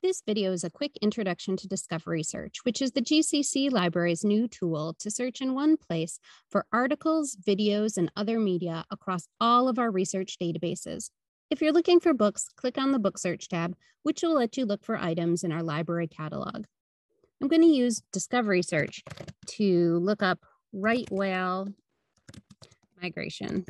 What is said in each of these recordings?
This video is a quick introduction to Discovery Search, which is the GCC Library's new tool to search in one place for articles, videos, and other media across all of our research databases. If you're looking for books, click on the Book Search tab, which will let you look for items in our library catalog. I'm going to use Discovery Search to look up right whale migration.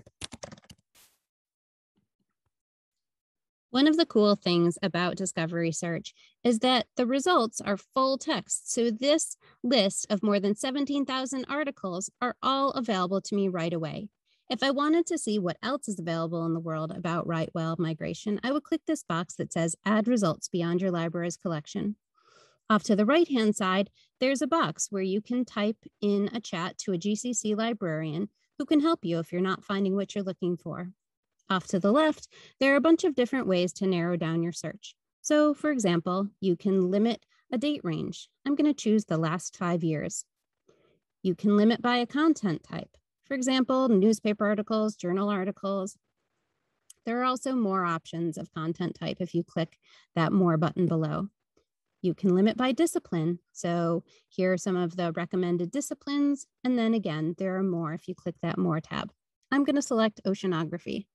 One of the cool things about Discovery Search is that the results are full text. So this list of more than 17,000 articles are all available to me right away. If I wanted to see what else is available in the world about right whale migration, I would click this box that says add results beyond your library's collection. Off to the right-hand side, there's a box where you can type in a chat to a GCC librarian who can help you if you're not finding what you're looking for. Off to the left, there are a bunch of different ways to narrow down your search. So for example, you can limit a date range. I'm gonna choose the last five years. You can limit by a content type. For example, newspaper articles, journal articles. There are also more options of content type if you click that more button below. You can limit by discipline. So here are some of the recommended disciplines. And then again, there are more if you click that more tab. I'm gonna select oceanography.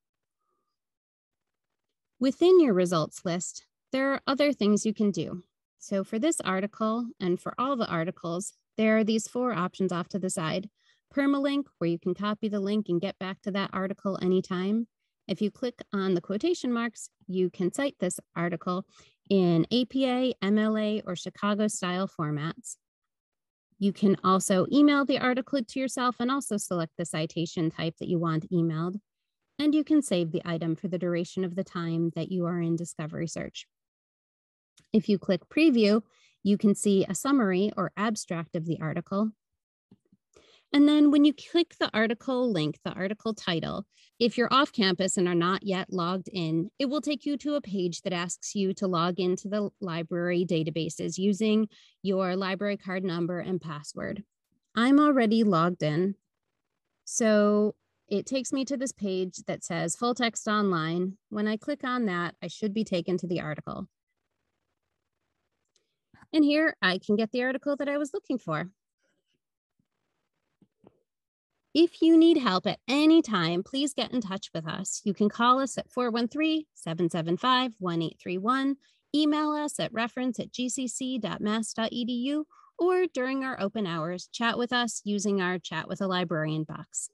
Within your results list, there are other things you can do. So for this article and for all the articles, there are these four options off to the side. Permalink, where you can copy the link and get back to that article anytime. If you click on the quotation marks, you can cite this article in APA, MLA, or Chicago style formats. You can also email the article to yourself and also select the citation type that you want emailed and you can save the item for the duration of the time that you are in Discovery Search. If you click Preview, you can see a summary or abstract of the article. And then when you click the article link, the article title, if you're off campus and are not yet logged in, it will take you to a page that asks you to log into the library databases using your library card number and password. I'm already logged in. So it takes me to this page that says full text online. When I click on that, I should be taken to the article. And here I can get the article that I was looking for. If you need help at any time, please get in touch with us. You can call us at 413-775-1831, email us at reference at gcc.mass.edu, or during our open hours, chat with us using our Chat with a Librarian box.